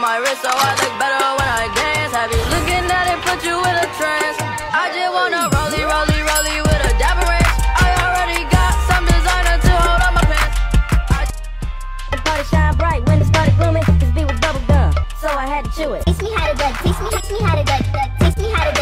my wrist, so I look better when I dance. Have you looking at it, put you in a trance? I just wanna rollie, rollie, rollie with a dapper ranch. I already got some designer to hold on my pants. The party shine bright when it started glooming. This beat was bubble gum, so I had to chew it. Teach me how to duck, teach me, teach me how to duck, duck. Teach me how to duck,